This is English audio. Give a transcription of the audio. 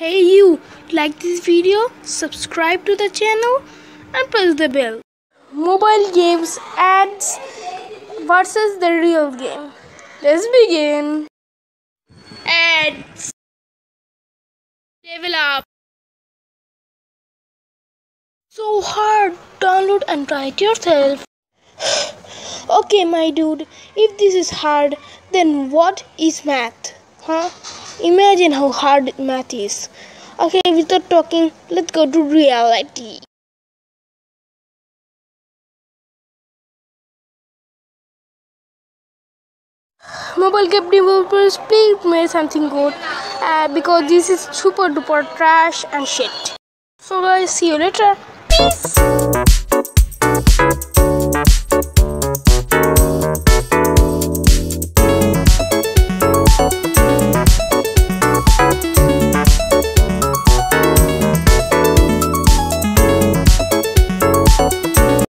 Hey you, like this video, subscribe to the channel and press the bell. Mobile games ads versus the real game. Let's begin. Ads. Level up. So hard. Download and try it yourself. okay, my dude, if this is hard, then what is math? Huh? Imagine how hard math is. Okay, without talking, let's go to reality. Mobile game developers, please make something good uh, because this is super duper trash and shit. So, guys, see you later. Peace.